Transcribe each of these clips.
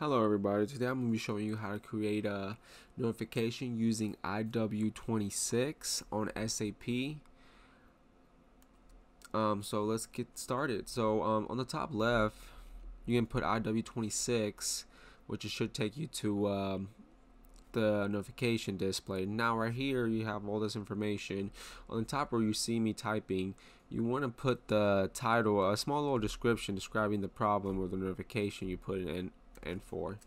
Hello everybody, today I'm going to be showing you how to create a notification using IW26 on SAP. Um, so let's get started. So um, on the top left, you can put IW26, which should take you to um, the notification display. Now right here you have all this information. On the top where you see me typing, you want to put the title, a small little description describing the problem or the notification you put in and four.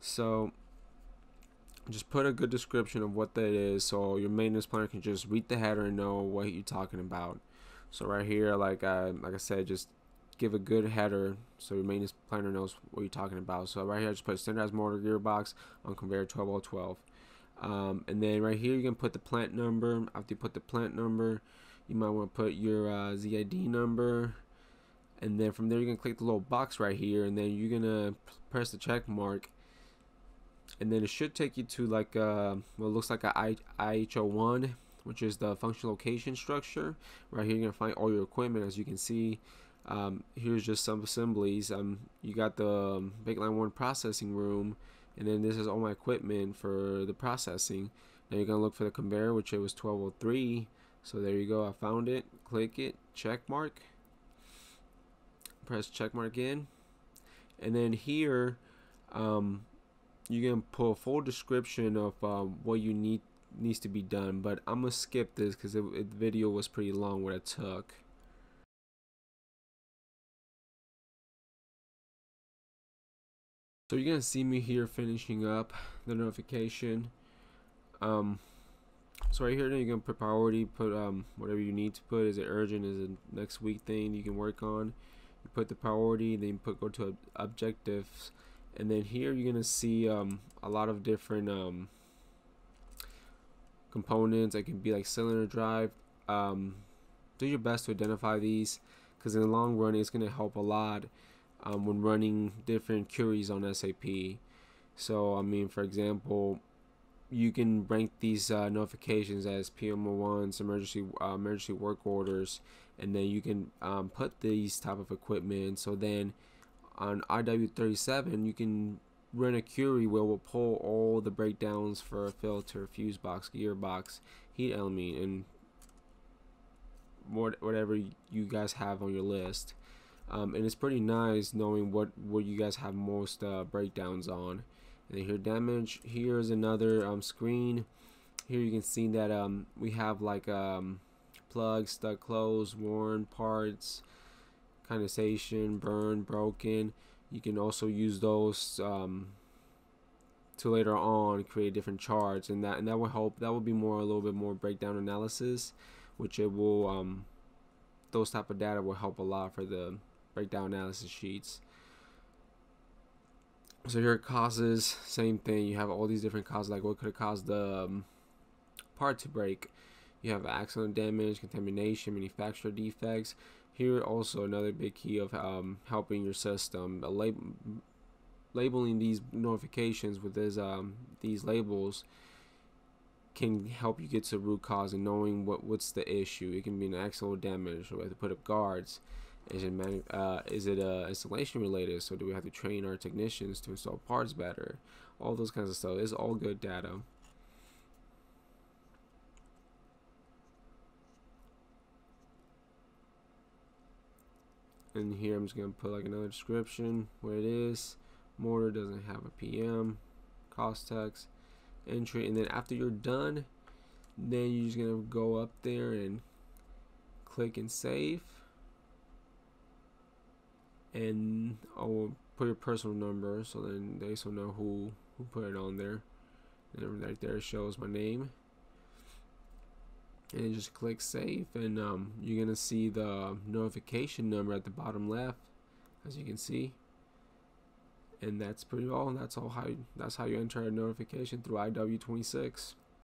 So just put a good description of what that is so your maintenance planner can just read the header and know what you're talking about. So right here, like I, like I said, just give a good header so your maintenance planner knows what you're talking about. So right here, I just put standardized motor gearbox on conveyor 12012. Um, and then right here, you can put the plant number. After you put the plant number, you might want to put your uh, ZID number and then from there you're gonna click the little box right here and then you're gonna press the check mark. And then it should take you to like uh, what looks like a I IH01 which is the function location structure. Right here you're gonna find all your equipment as you can see. Um, here's just some assemblies. Um, you got the um, Bakeline 1 processing room and then this is all my equipment for the processing. Now you're gonna look for the conveyor which it was 1203 so there you go I found it. Click it check mark press check mark in. And then here um, you can pull a full description of um, what you need needs to be done but I'm gonna skip this because the video was pretty long what it took. So you're gonna see me here finishing up the notification. Um, so right here you're gonna put priority put um, whatever you need to put. Is it urgent? Is it next week thing you can work on? you put the priority then put go to objectives. And then here you're gonna see um, a lot of different um, components. It can be like cylinder drive. Um, do your best to identify these because in the long run it's gonna help a lot um, when running different queries on SAP so I mean for example you can rank these uh, notifications as PM01s, emergency uh, emergency work orders, and then you can um, put these type of equipment. So then on IW37, you can run a query where we'll pull all the breakdowns for a filter, fuse box, gearbox, heat element, and whatever you guys have on your list. Um, and it's pretty nice knowing what what you guys have most uh, breakdowns on and here damage here's another um, screen. Here you can see that um, we have like um, plugs stuck closed worn parts condensation burn broken. You can also use those um, to later on create different charts and that and that will help that will be more a little bit more breakdown analysis which it will um, those type of data will help a lot for the breakdown analysis sheets so here causes same thing. You have all these different causes. Like what could have caused the um, part to break? You have accident damage contamination manufacturer defects. Here also another big key of um, helping your system lab labeling these notifications with this um, these labels can help you get to root cause and knowing what what's the issue. It can be an accidental damage or to put up guards is it uh, is it uh, installation related? So do we have to train our technicians to install parts better? All those kinds of stuff. It's all good data. And here I'm just gonna put like another description where it is. Mortar doesn't have a PM, cost text, entry, and then after you're done, then you're just gonna go up there and click and save and I'll put your personal number so then they also know who who put it on there. And right there shows my name. And just click save and um, you're gonna see the notification number at the bottom left as you can see. And that's pretty all that's all how that's how you enter a notification through IW26